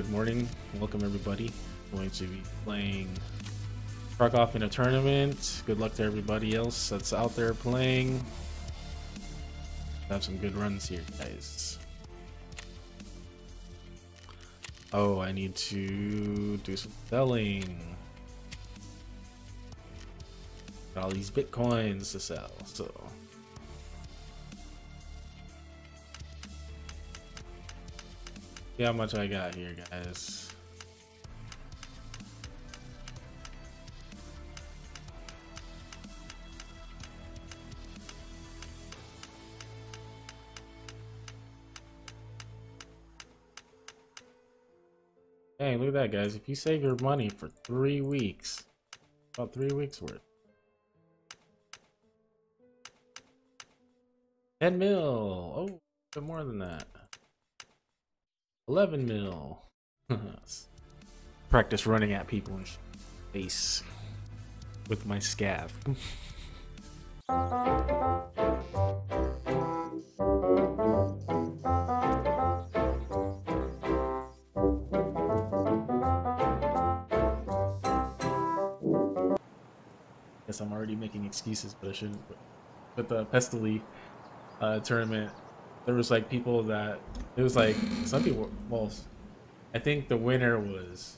good morning. Welcome everybody. Going to be playing Tarkov in a tournament. Good luck to everybody else that's out there playing. Have some good runs here, guys. Oh, I need to do some selling. Got all these bitcoins to sell, so See how much I got here, guys. Hey, look at that, guys. If you save your money for three weeks, about three weeks worth. 10 mil. Oh, bit more than that. 11 mil. Practice running at people in face with my scav. Guess I'm already making excuses, but I shouldn't. But the Pestily uh, tournament, there was like people that it was like some people. Well, I think the winner was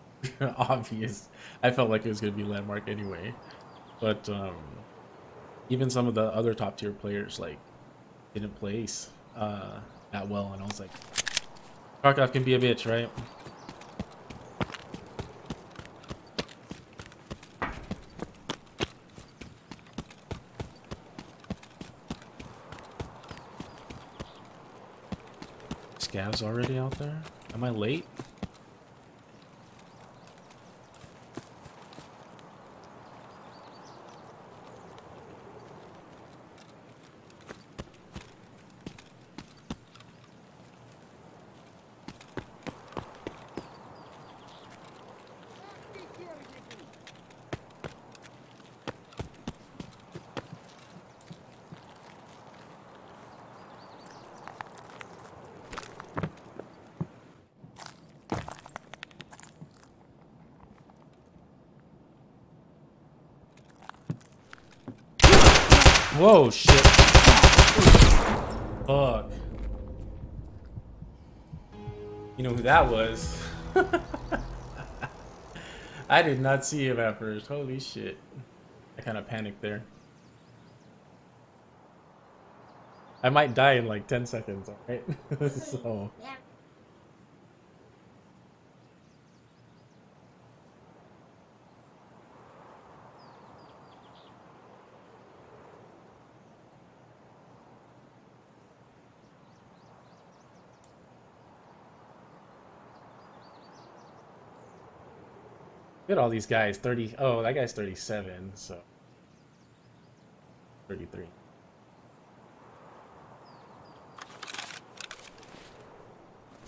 obvious. I felt like it was gonna be LVNDMARK anyway, but um, even some of the other top tier players like didn't place uh, that well, and I was like, Tarkov can be a bitch, right? Already out there? Am I late? Whoa, shit. Fuck. You know who that was? I did not see him at first. Holy shit. I kind of panicked there. I might die in like 10 seconds, alright? so. Yeah. Look at all these guys. 30. Oh, that guy's 37, so. 33.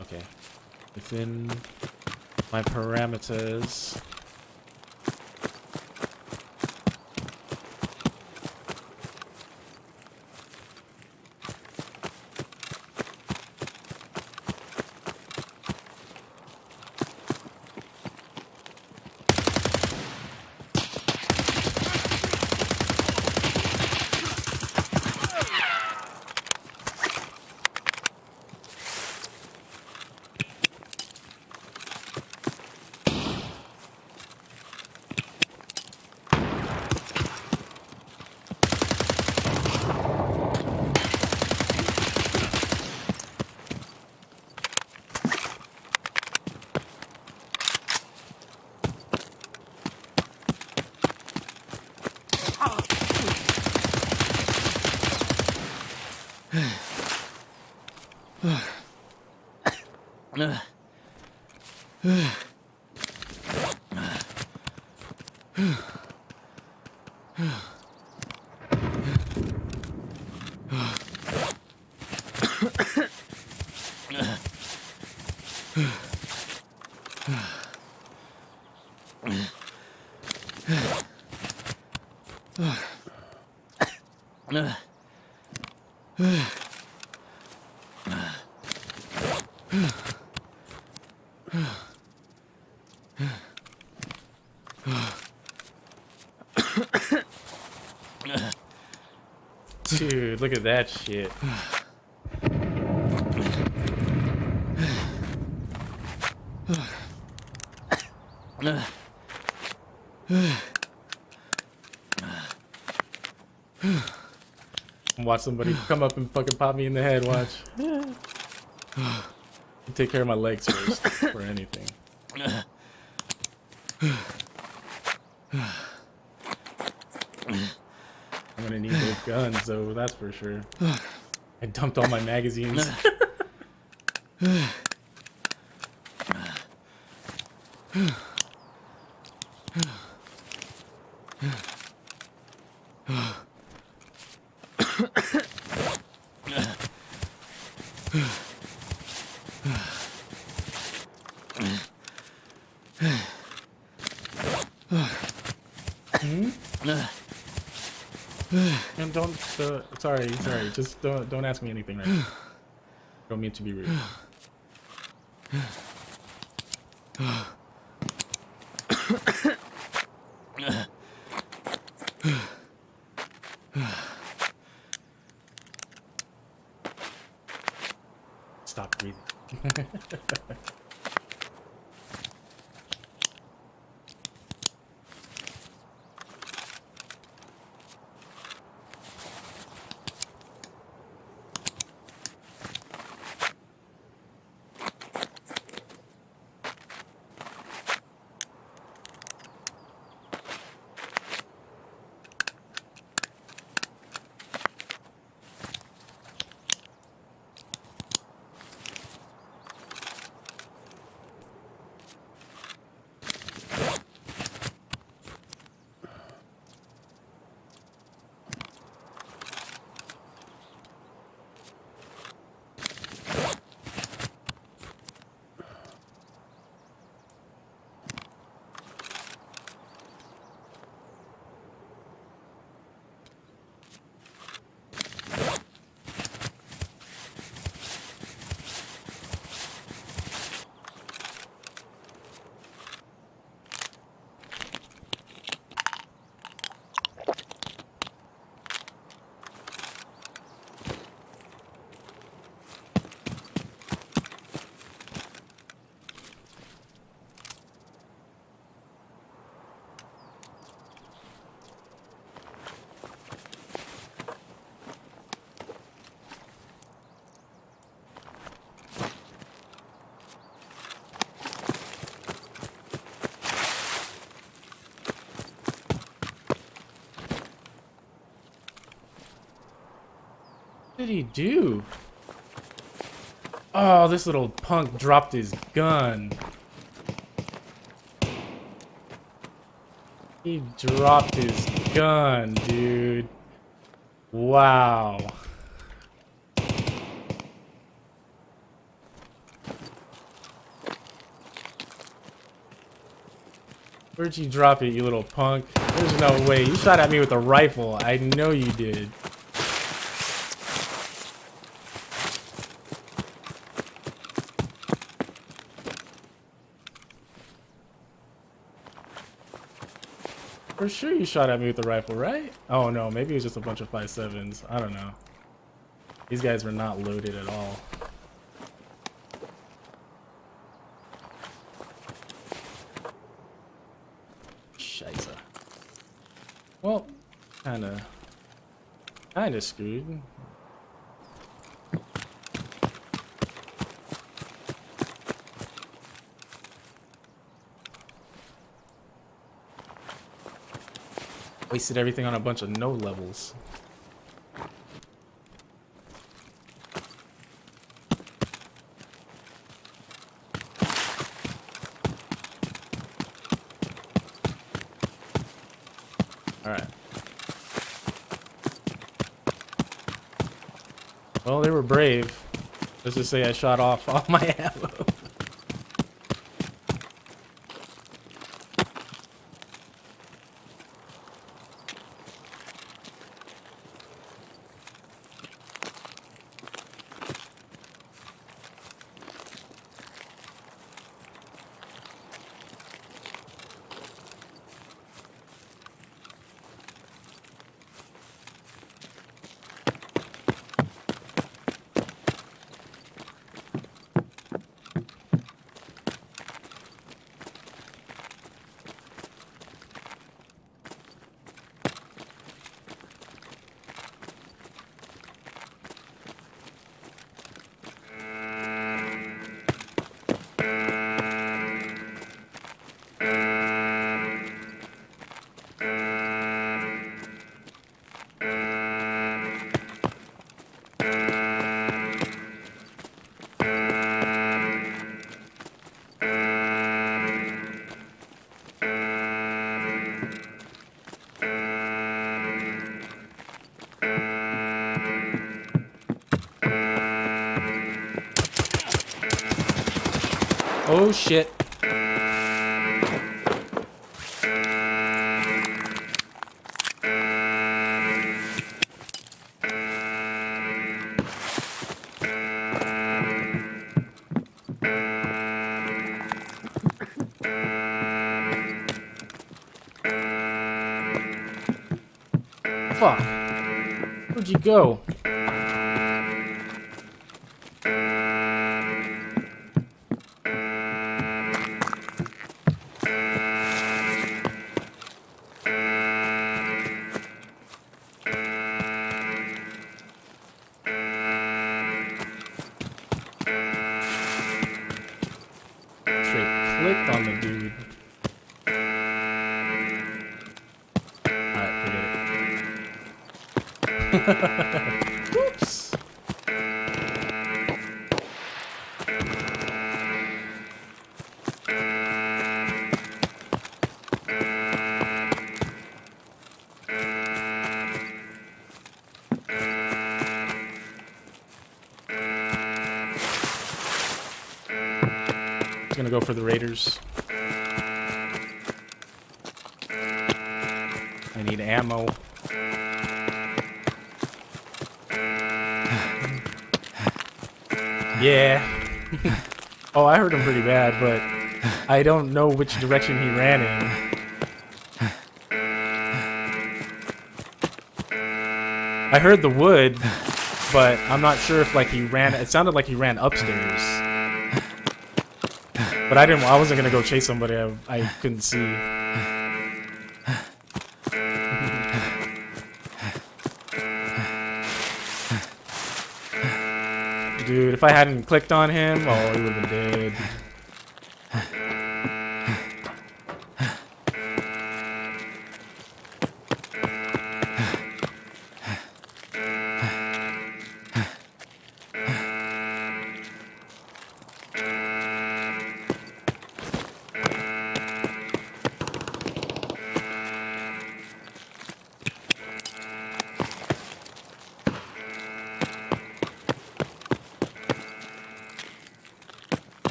Okay. Within my parameters. Dude, look at that shit. Watch somebody come up and fucking pop me in the head, watch. Take care of my legs first, for anything. I'm gonna need those guns, though, that's for sure. I dumped all my magazines. And don't, uh, sorry, sorry, just don't, don't ask me anything right now. Don't mean to be rude. Did he do? Oh, this little punk dropped his gun. He dropped his gun, dude. Wow. Where'd you drop it, you little punk? There's no way. You shot at me with a rifle. I know you did. For sure you shot at me with the rifle, right? Oh no, maybe it was just a bunch of 5.7s. I don't know. These guys were not loaded at all. Scheiße. Well, kinda... Kinda screwed. Wasted everything on a bunch of no levels. Alright. Well, they were brave. Let's just say I shot off all my ammo. Oh shit. Fuck. Where'd you go? Raiders. I need ammo. Yeah. oh, I heard him pretty bad, but I don't know which direction he ran in. I heard the wood, but I'm not sure if like he ran. It sounded like he ran upstairs. But I didn't. I wasn't gonna go chase somebody I, I couldn't see. Dude, if I hadn't clicked on him, oh, he would have been dead.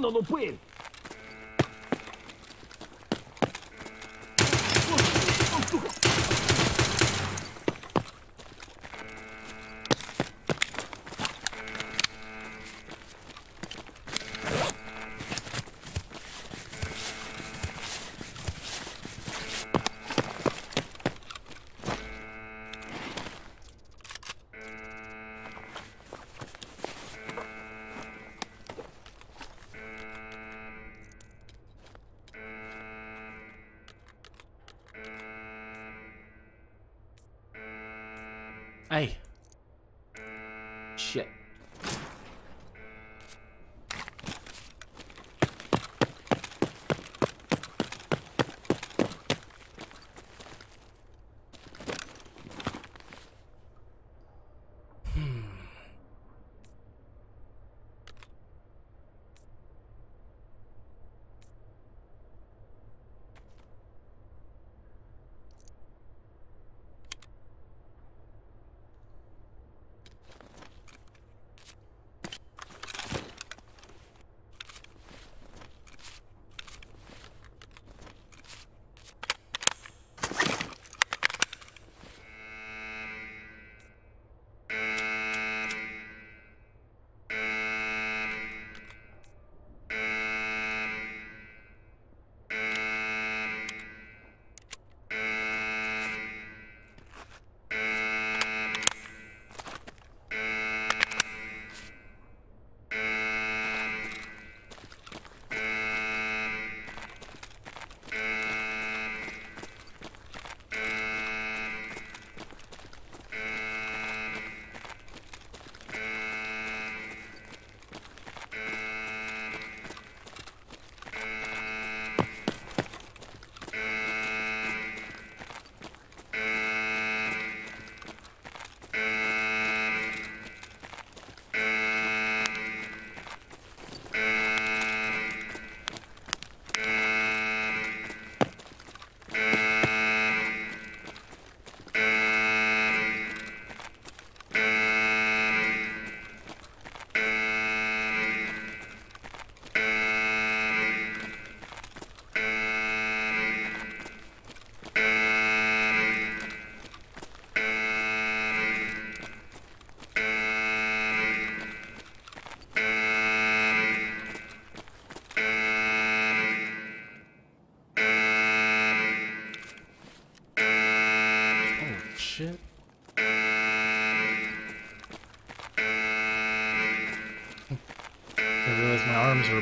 no, no puede.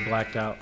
Blacked out.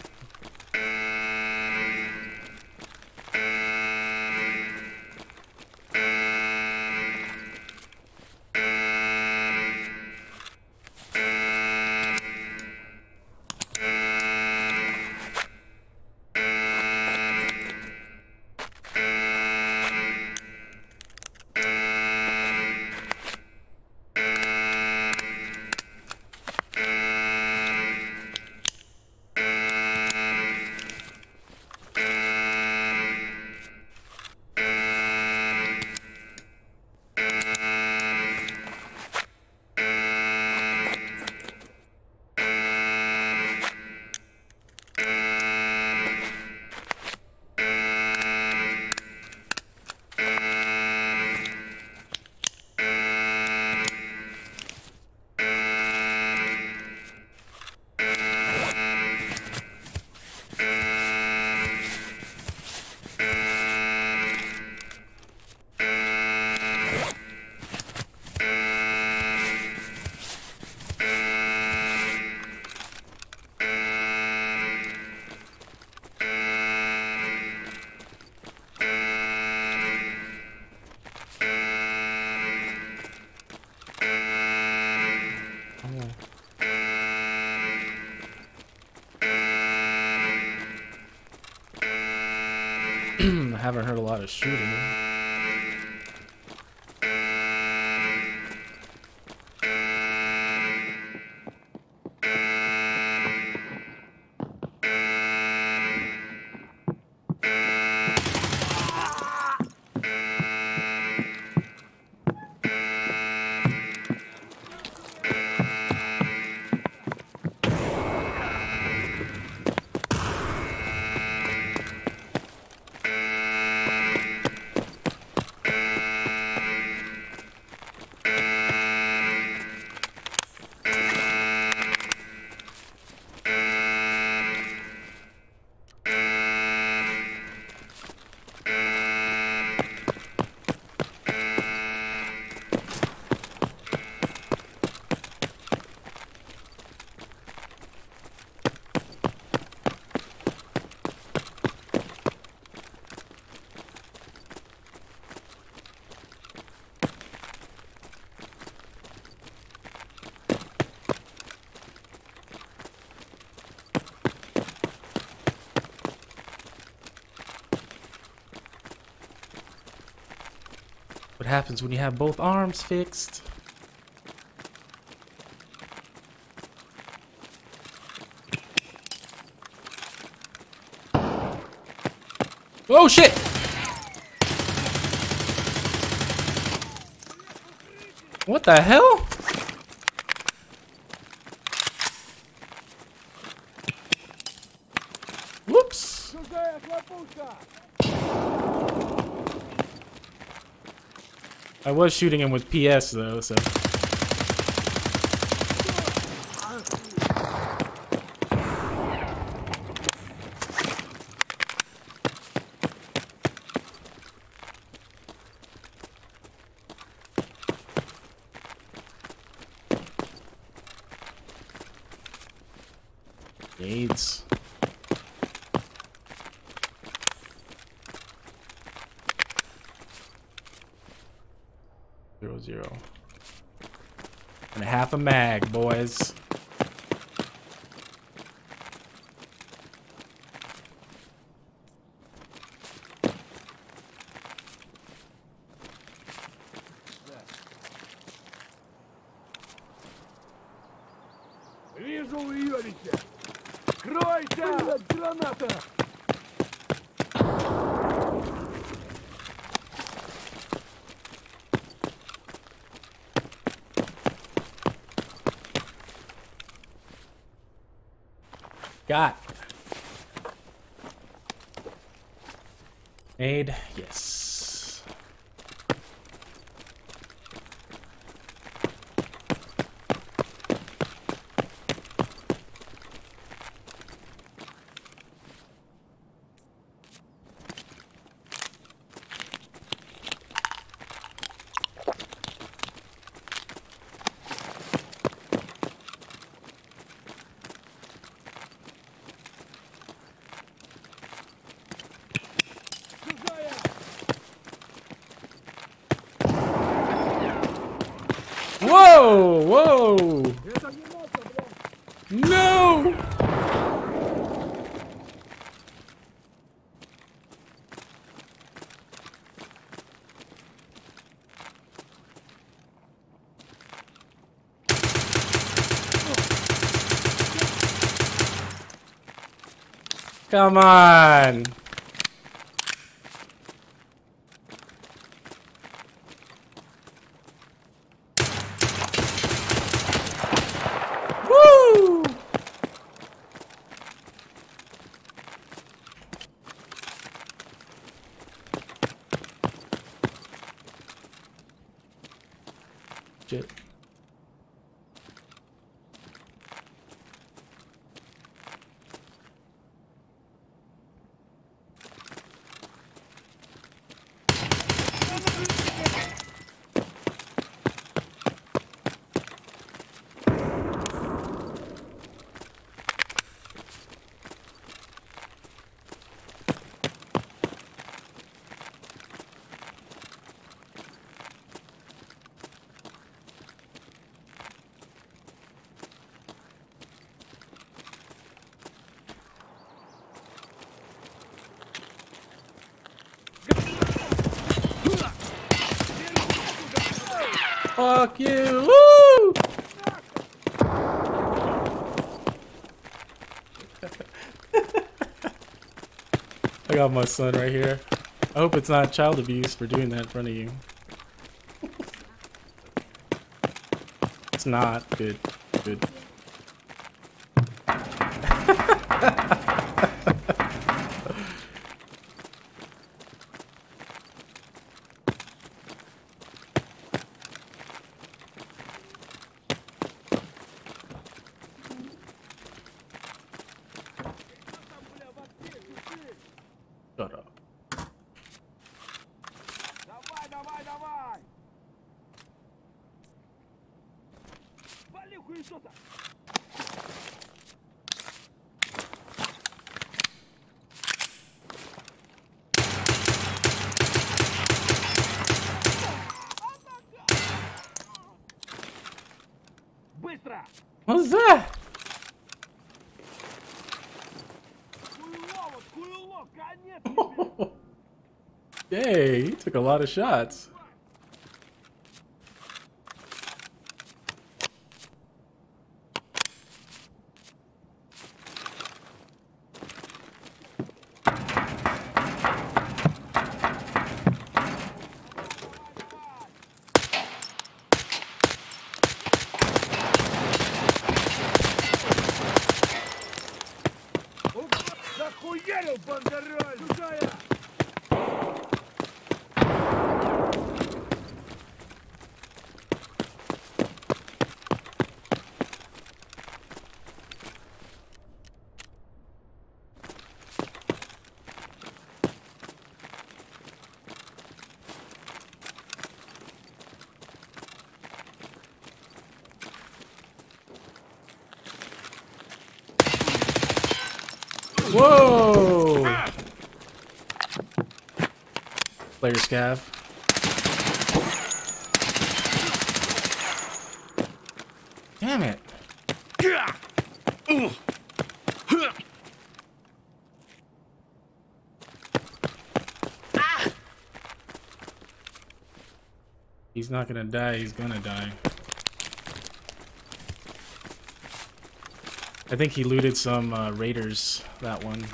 I haven't heard a lot of shooting. Happens when you have both arms fixed? Oh shit! What the hell? Whoops! I was shooting him with PS though, so. mag, boys. Вижу, вы юрите! Кройте! Граната! Got. Aid, yes. Come on! Woo! Shit. Fuck you! Woo! I got my son right here. I hope it's not child abuse for doing that in front of you. It's not. Good. Lot of shots. Player scav. Damn it. He's not gonna die, he's gonna die. I think he looted some uh, raiders, that one.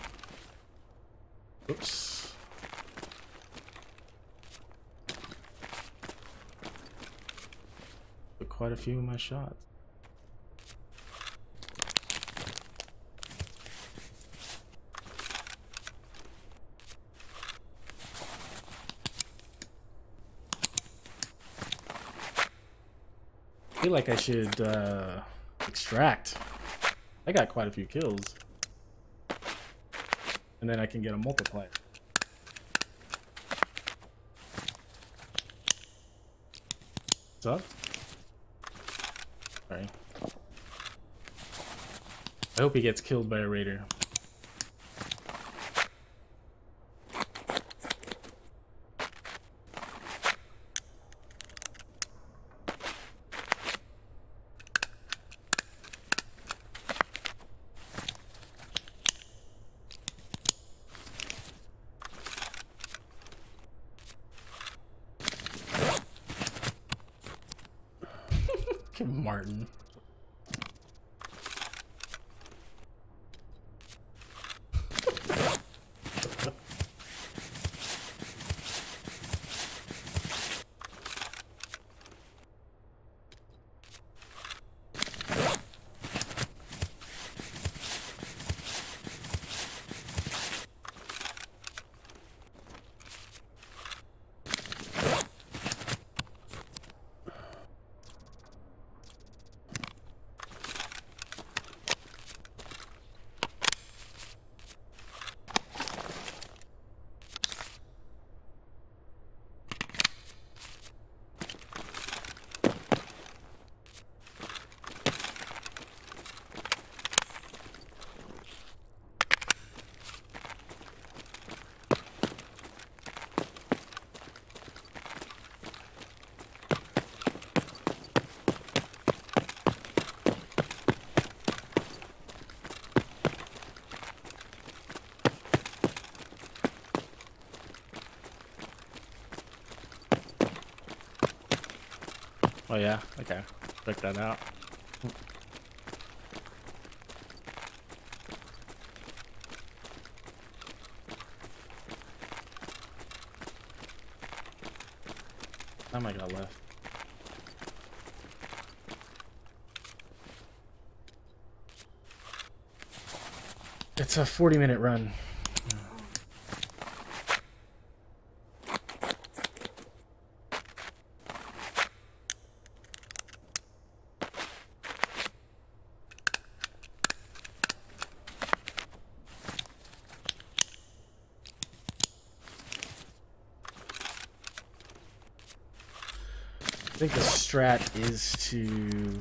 Oops. Took quite a few of my shots. I feel like I should uh, extract. I got quite a few kills. And then I can get a multiplier. What's up? Sorry. I hope he gets killed by a raider. Fucking Martin. Oh yeah, okay. Check that out. How am I left? It's a 40 minute run. Think the strat is to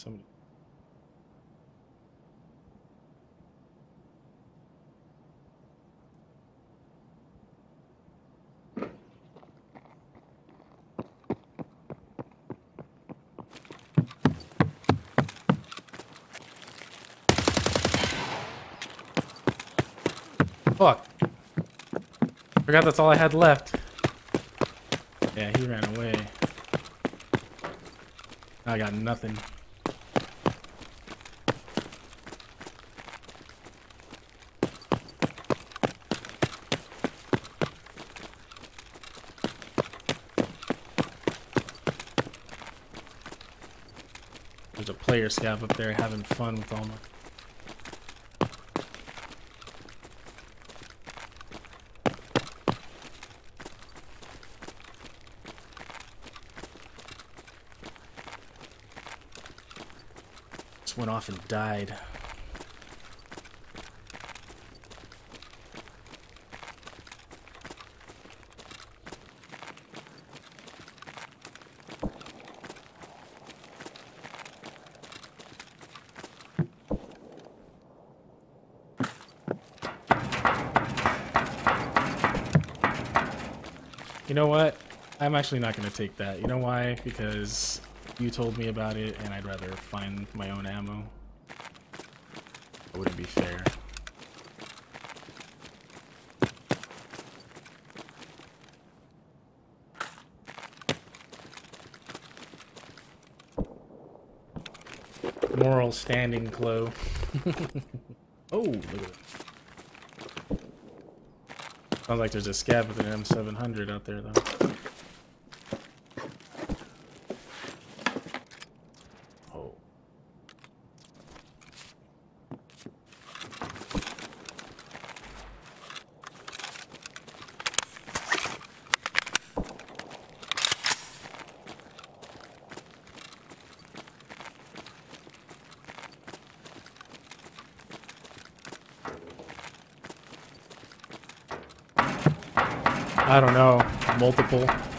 somebody. Fuck. I forgot that's all I had left. Yeah, he ran away. I got nothing. There's a player scav up there having fun with all my. Off and died. You know what? I'm actually not going to take that. You know why? Because you told me about it and I'd rather find my own ammo. It wouldn't be fair. Moral standing, Chloe. Oh, look at that. Sounds like there's a scav with an M700 out there, though. Oh. I don't know. Multiple.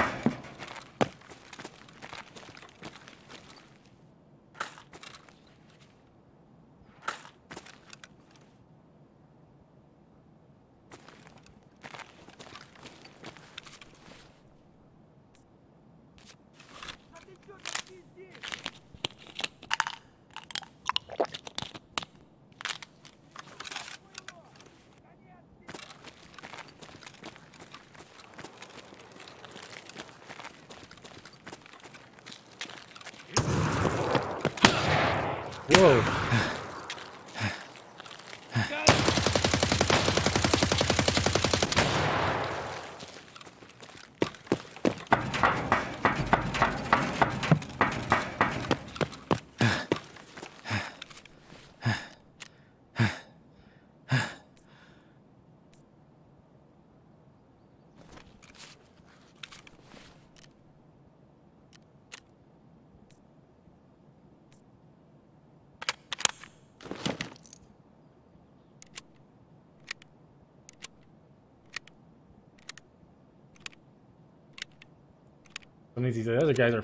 These other guys are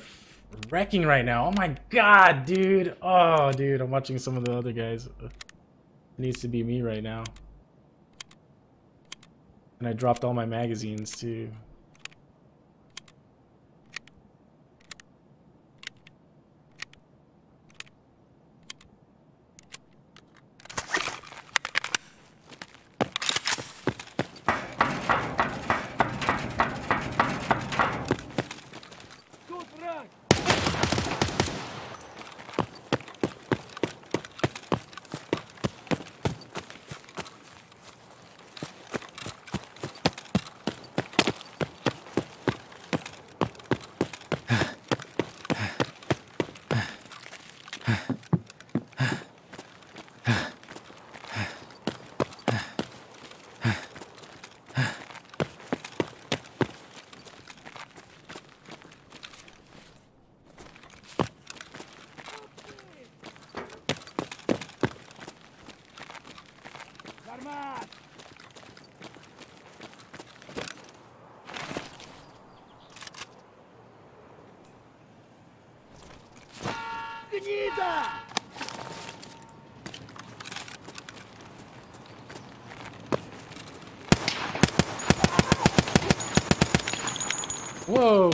wrecking right now. Oh my god, dude. Oh, dude, I'm watching some of the other guys. It needs to be me right now. And I dropped all my magazines too.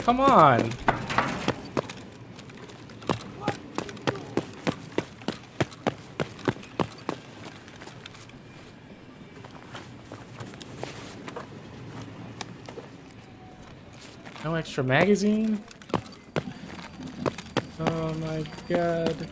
Come on. No extra magazine? Oh my god.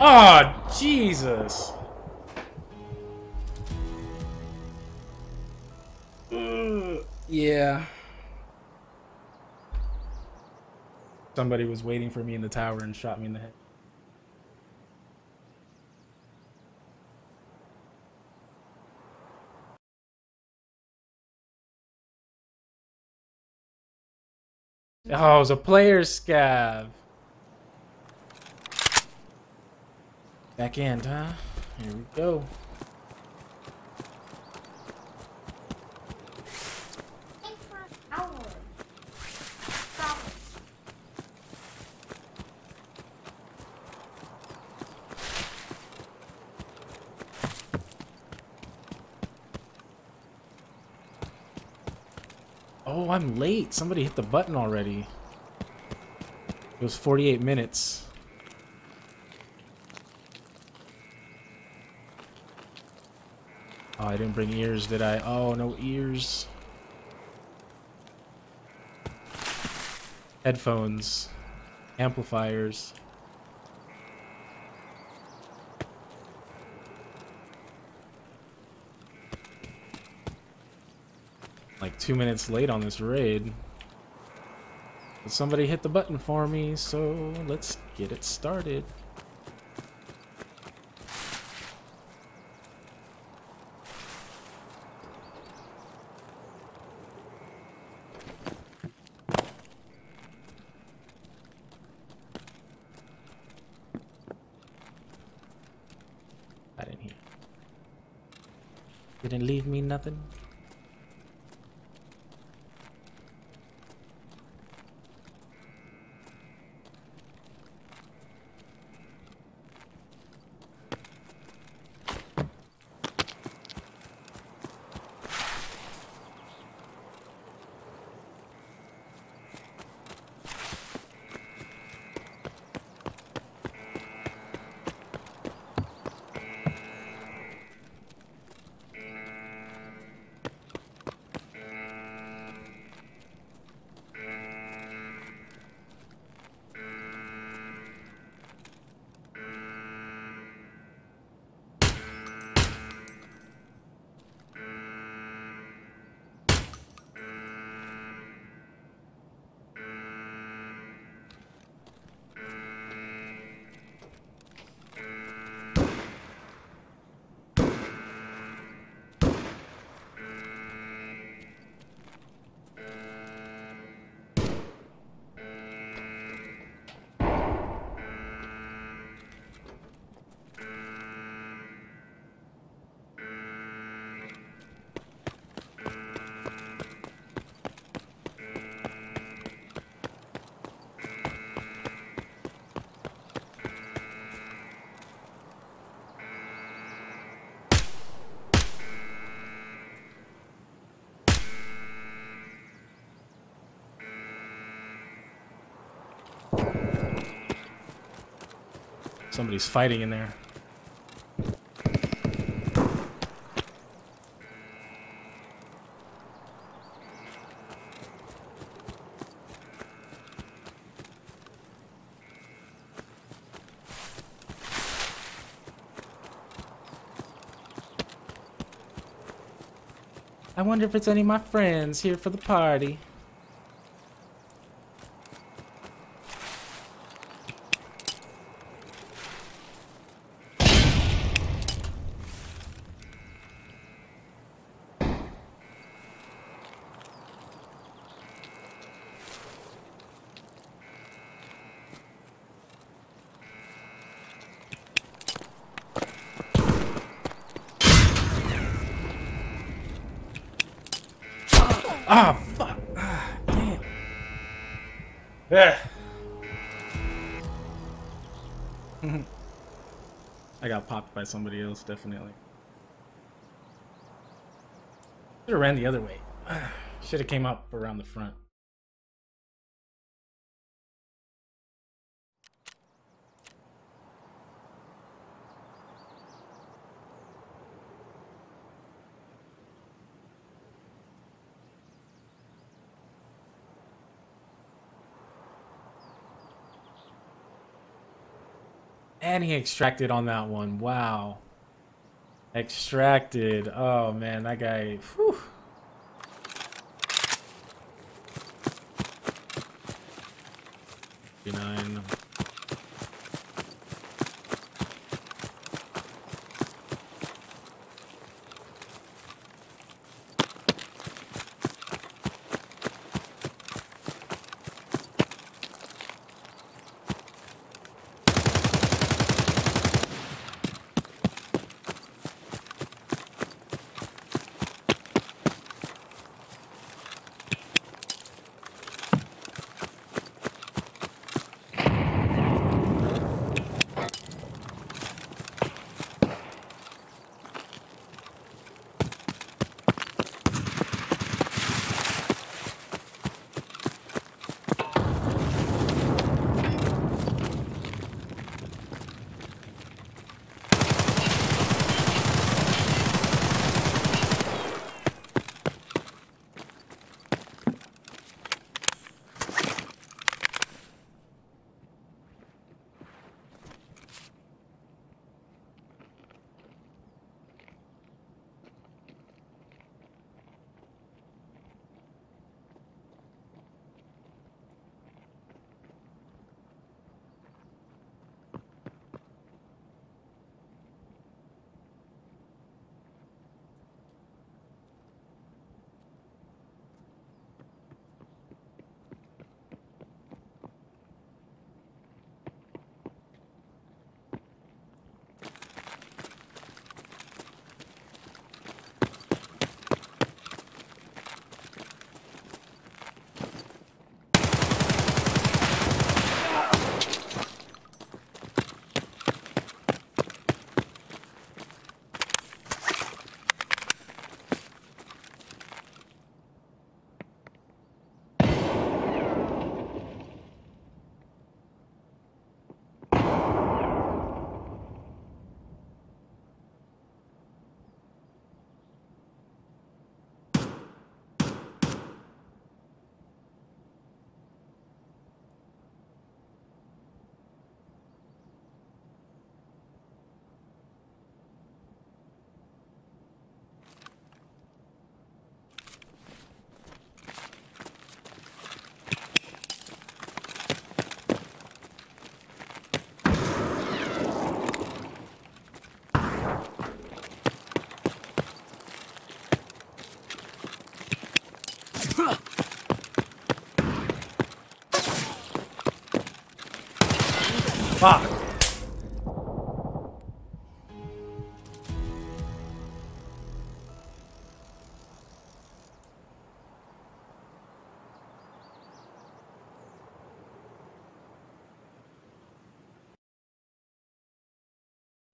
Oh, Jesus. Yeah. somebody was waiting for me in the tower and shot me in the head. Oh, it was a player scav. Back end, huh? Here we go. Take for an hour. Promise. Oh, I'm late. Somebody hit the button already. It was 48 minutes. Oh, I didn't bring ears, did I? Oh, no ears. Headphones. Amplifiers. Like two minutes late on this raid. But somebody hit the button for me, so let's get it started. I didn't hear. Didn't leave Somebody's fighting in there. I wonder if it's any of my friends here for the party. Somebody else, definitely. Should have ran the other way. Should have came up around the front. And he extracted on that one. Wow. Extracted. Oh man, that guy. Whew. 39.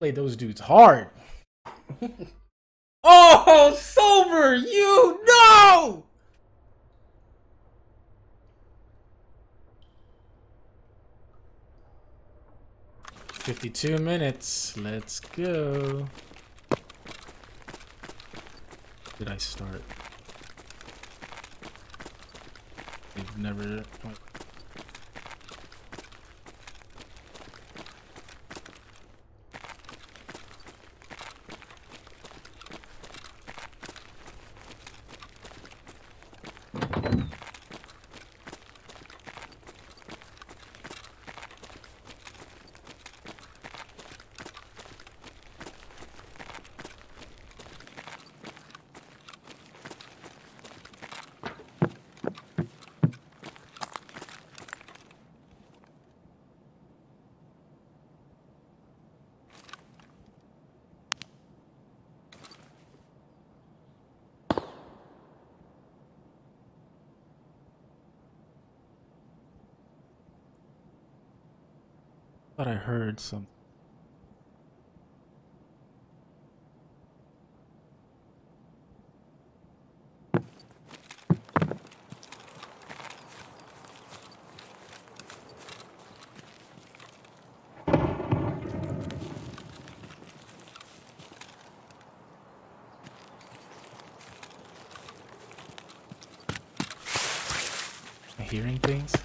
Played those dudes hard. oh, sober, you know. Fifty-two minutes. Let's go. Did I start? They've never. what? Thought I heard some. Hearing things?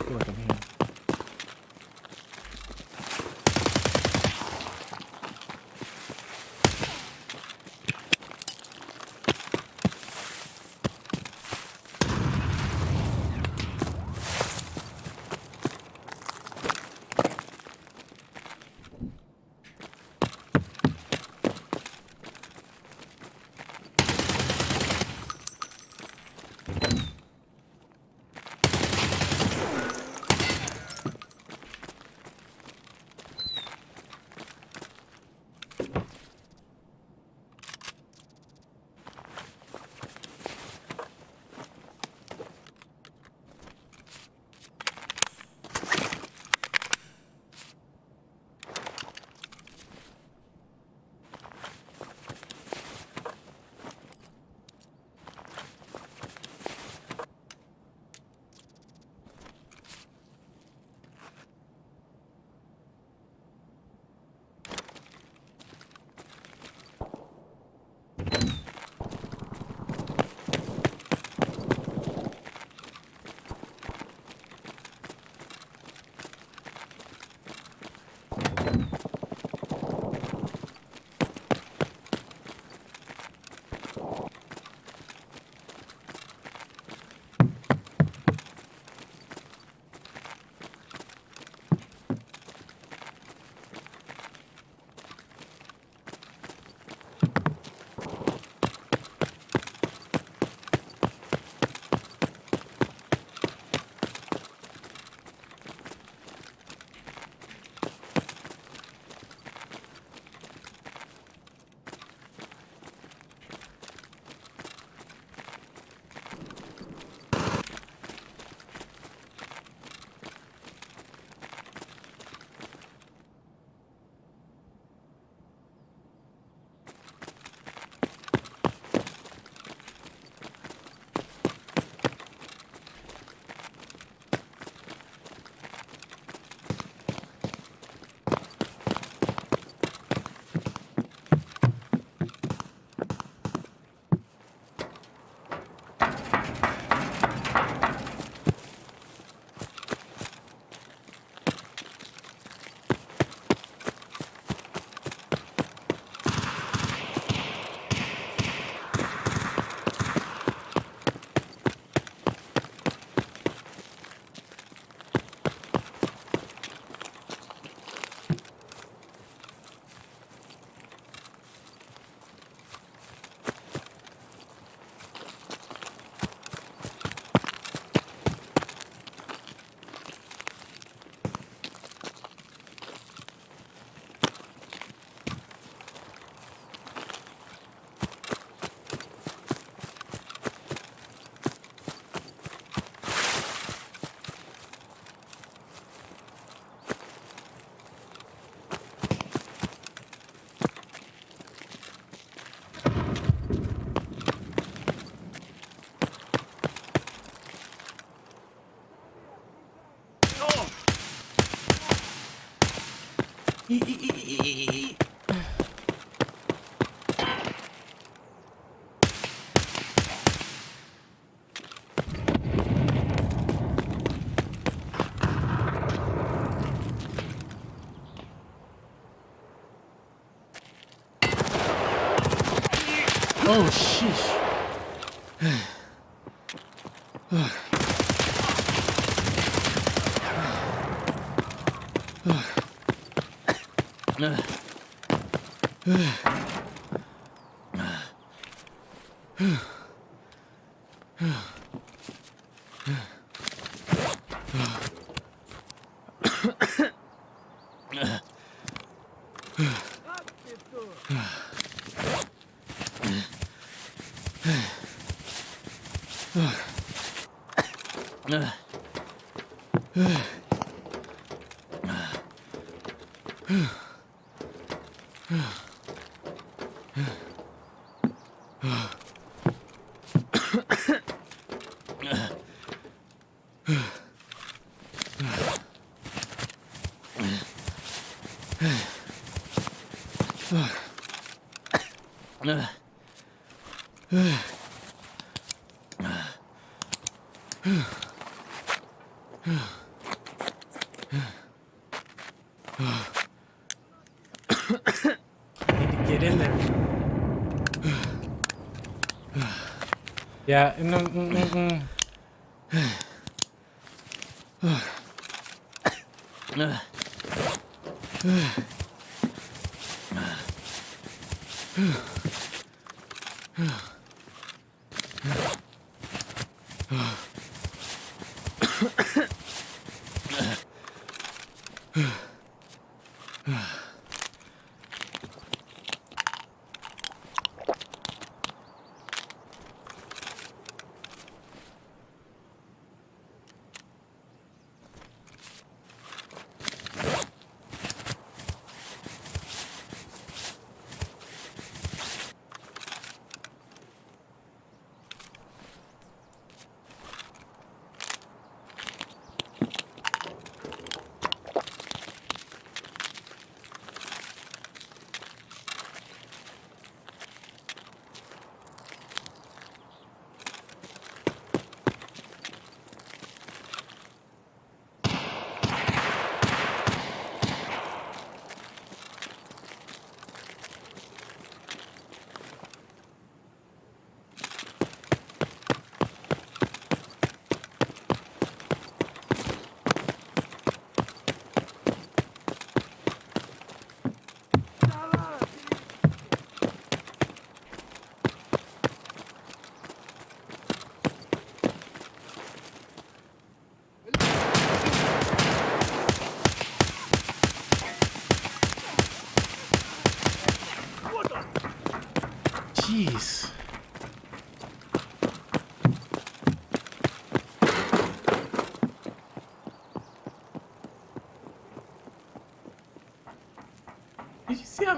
Yeah,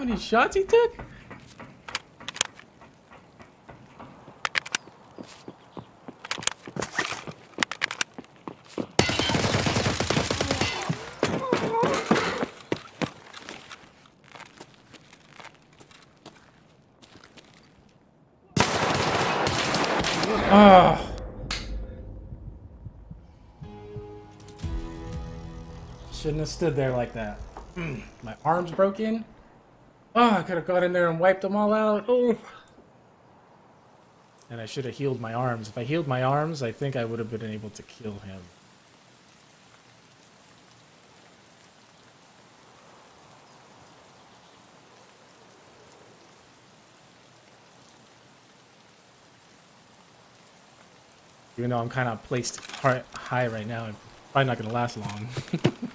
many shots he took? Oh. Shouldn't have stood there like that. Mm, my arm's broken. I could have got in there and wiped them all out. Oh. And I should have healed my arms. If I healed my arms, I think I would have been able to kill him. Even though I'm kind of placed high right now, I'm probably not going to last long.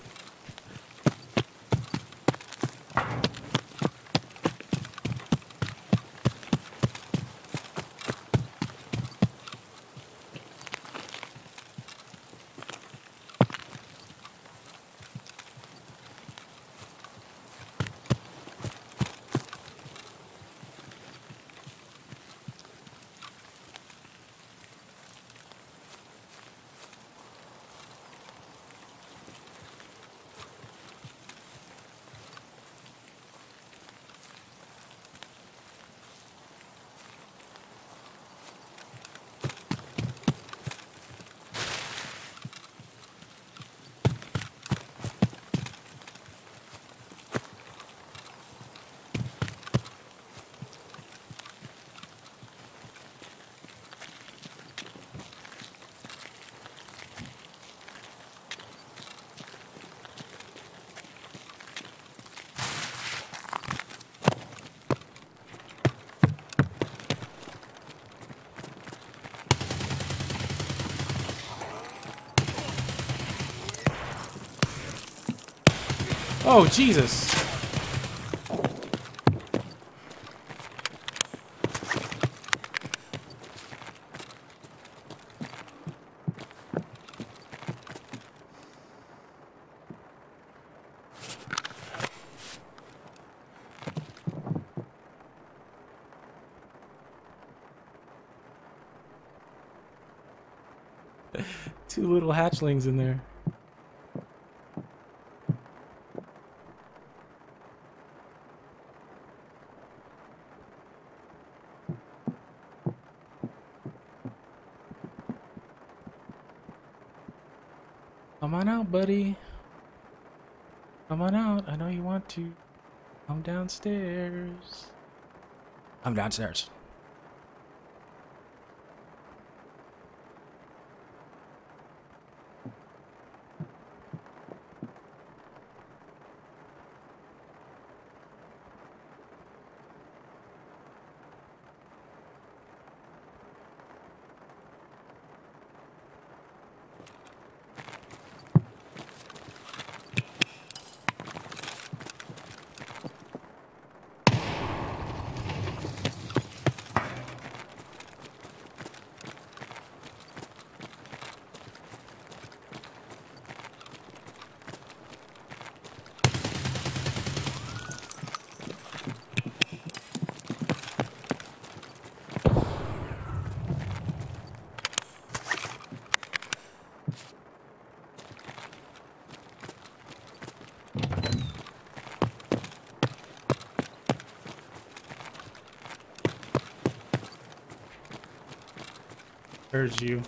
Oh, Jesus. Two little hatchlings in there. Come on out, buddy. Come on out. I know you want to. Come downstairs. I'm downstairs. There's you.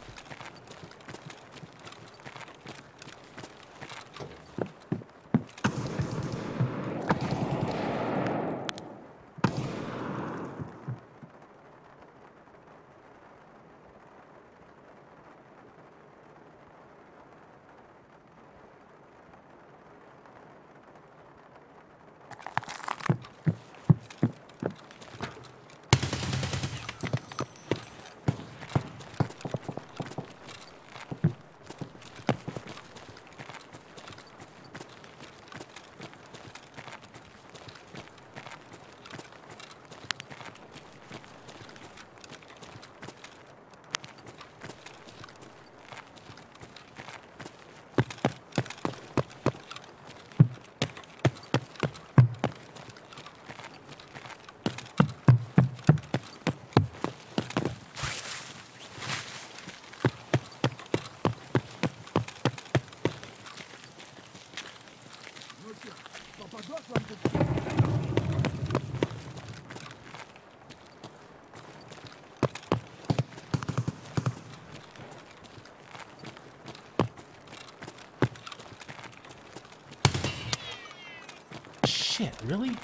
Really?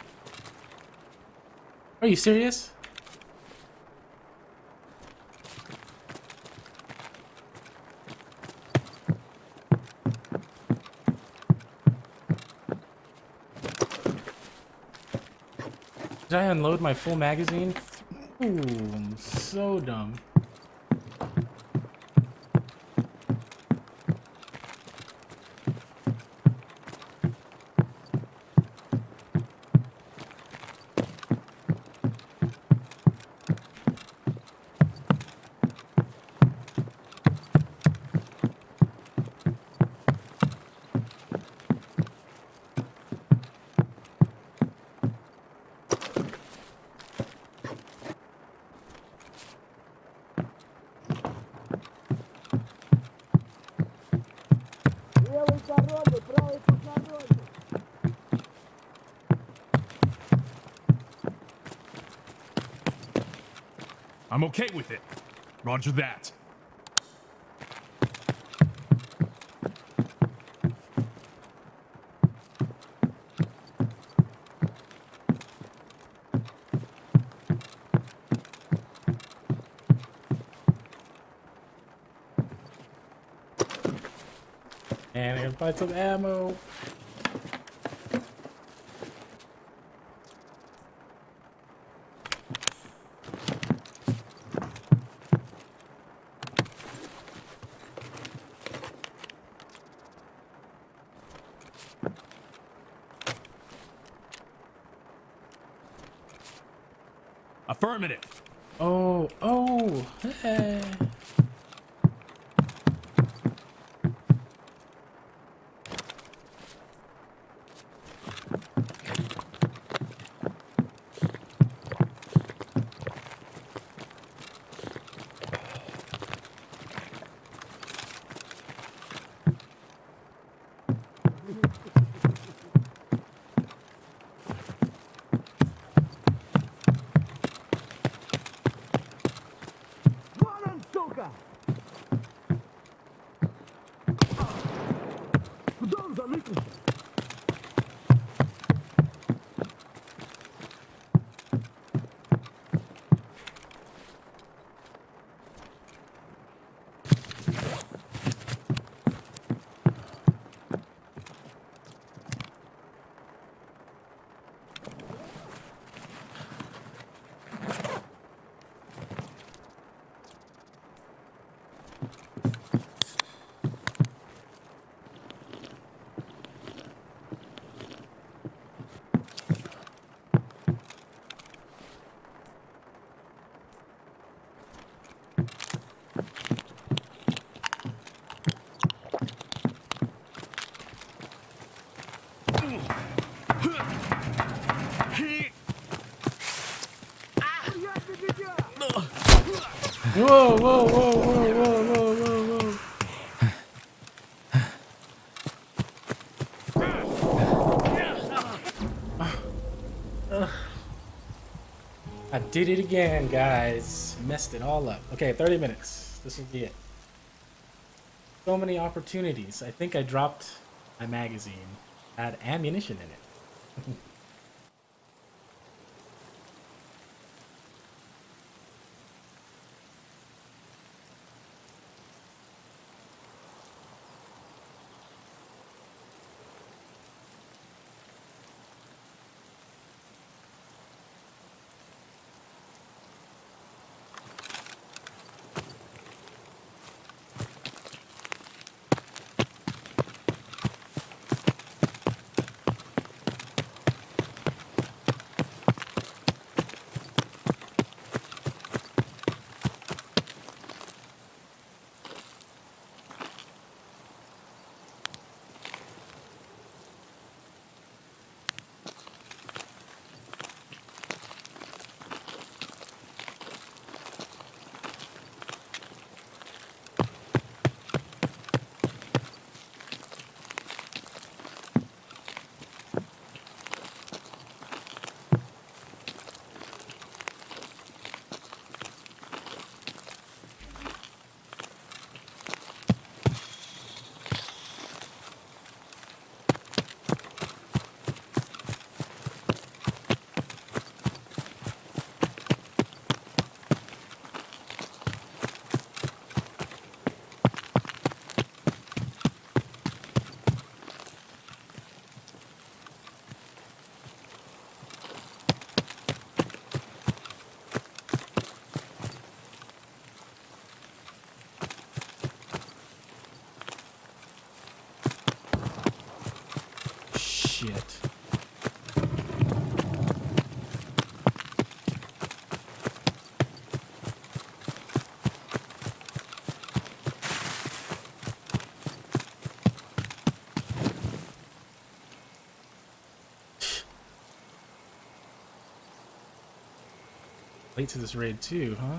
Are you serious? Did I unload my full magazine? Ooh, I'm so dumb. I'm okay with it. Roger that. And I can find some ammo. Did it again, guys. Messed it all up. Okay, 30 minutes. This will be it. So many opportunities. I think I dropped my magazine. Had ammunition in it. To this raid too, huh?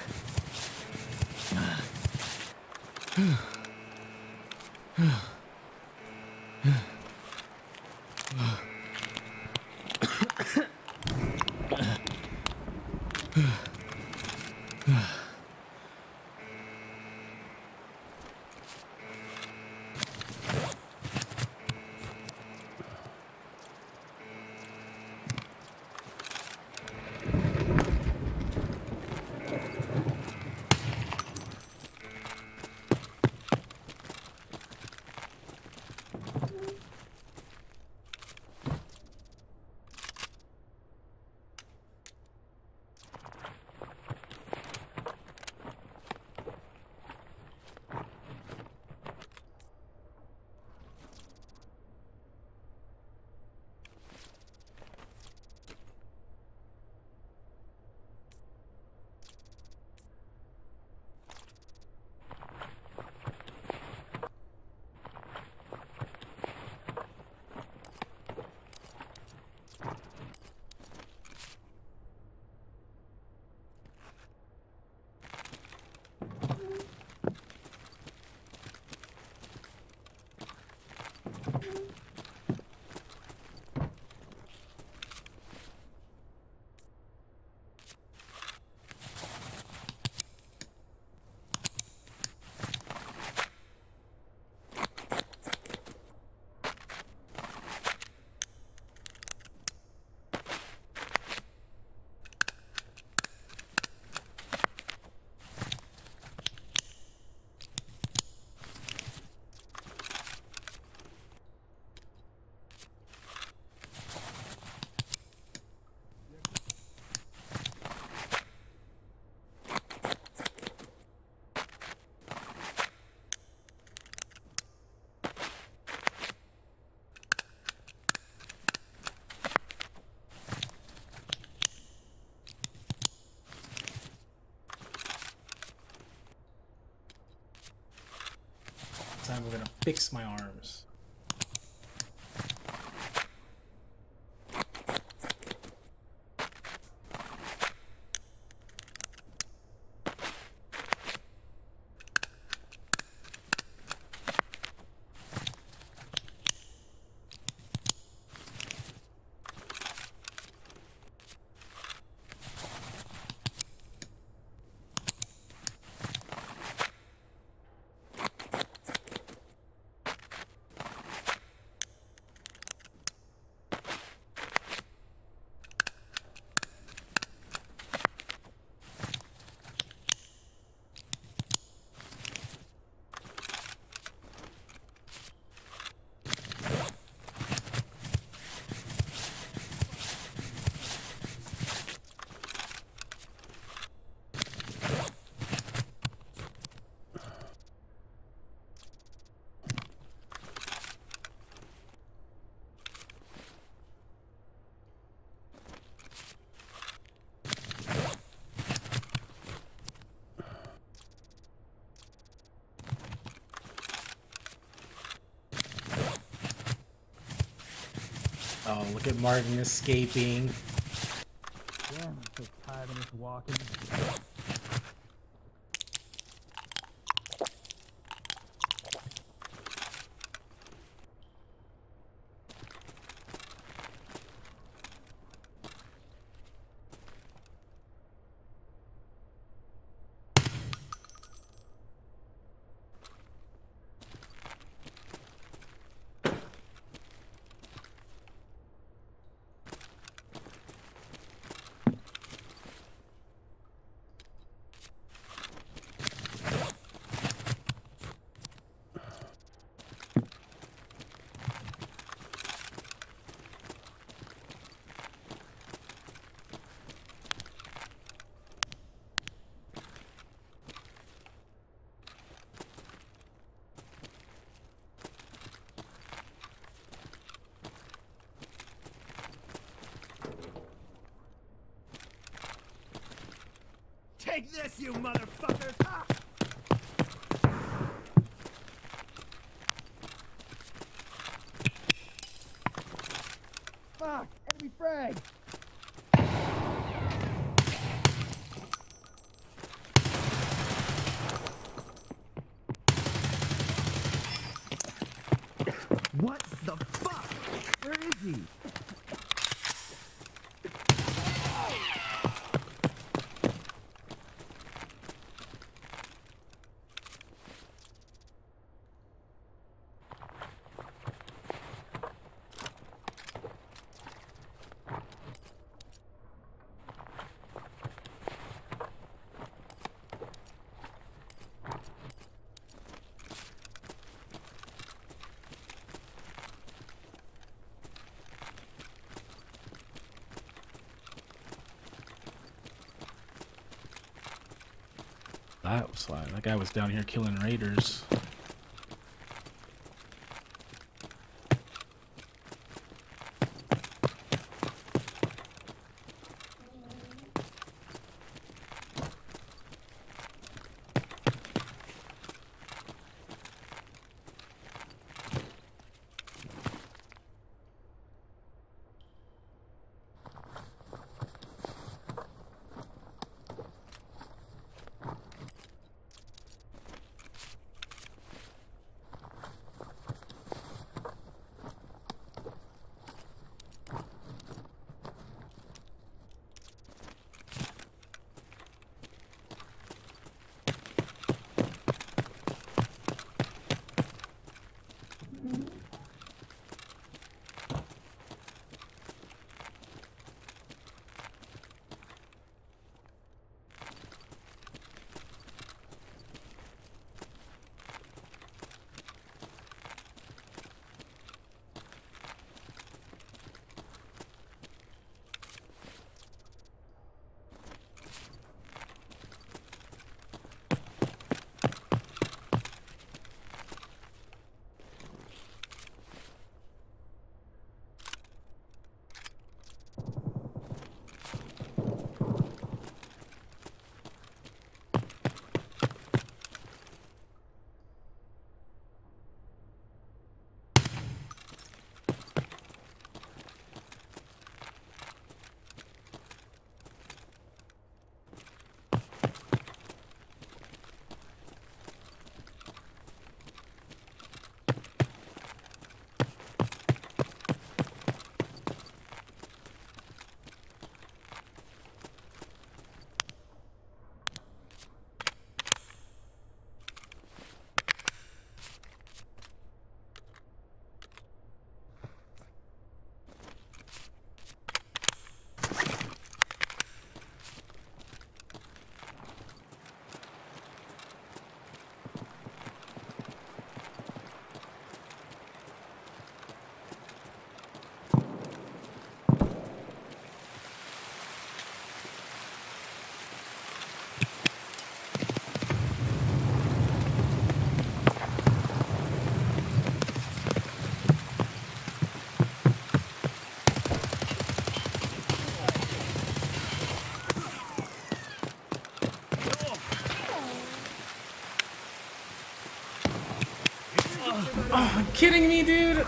time we're gonna fix my arms. Look at Martin escaping. This, you motherfuckers! Ah! Fuck! Enemy frag! What the fuck? Where is he? That was why that guy was down here killing raiders.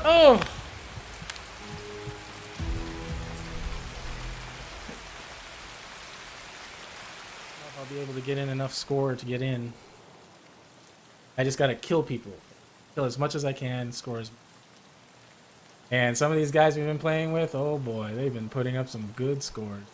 Oh. I'll be able to get in enough score to get in. I just gotta kill people. Kill as much as I can, score as And some of these guys we've been playing with, oh boy, they've been putting up some good scores.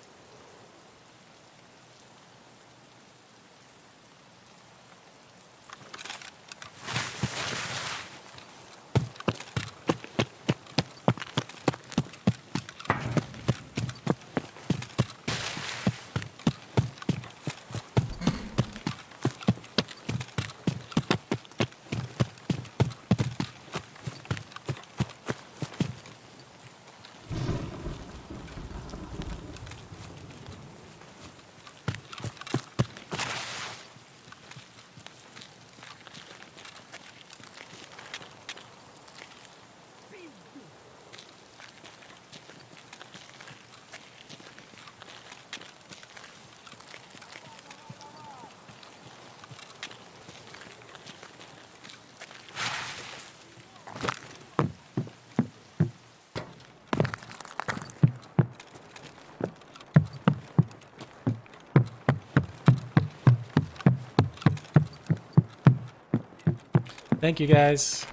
Thank you guys.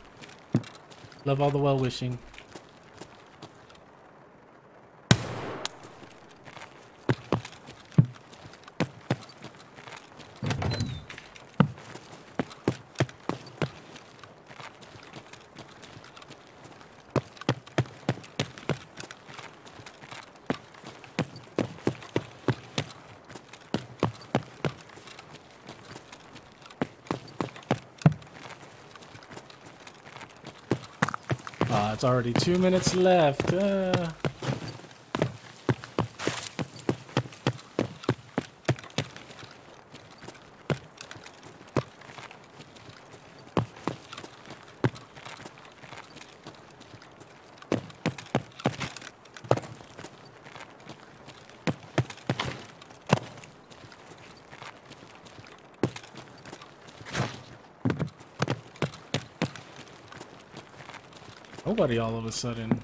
Love all the well wishing. It's already two minutes left. Uh, nobody all of a sudden.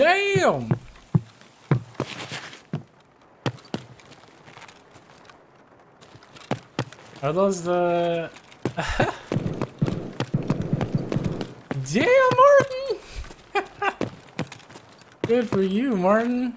Damn! Are those the... Damn, Martin! Good for you, Martin.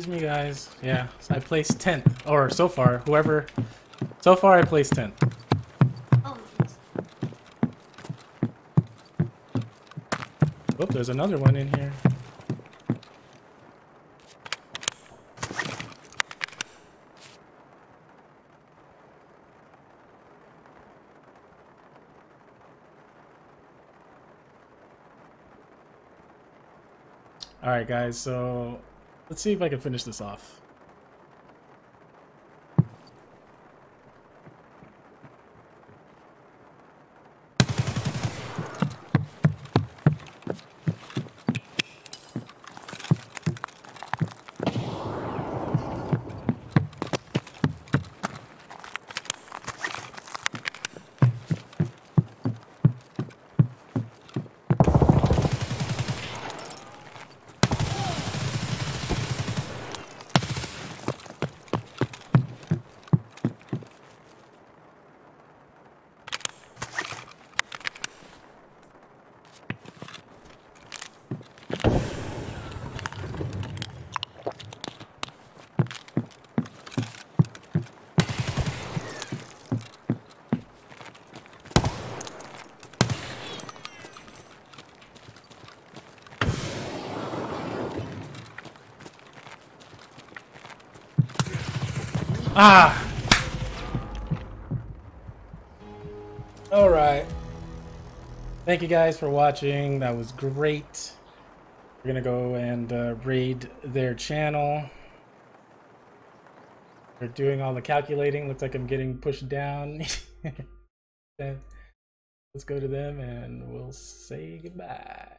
Excuse me, guys. Yeah, so I placed 10th. Or so far, whoever. So far, I placed 10th. Oh, there's another one in here. Alright, guys, so let's see if I can finish this off. Ah! Alright. Thank you guys for watching. That was great. We're gonna go and uh, raid their channel. They're doing all the calculating. Looks like I'm getting pushed down. Let's go to them and we'll say goodbye.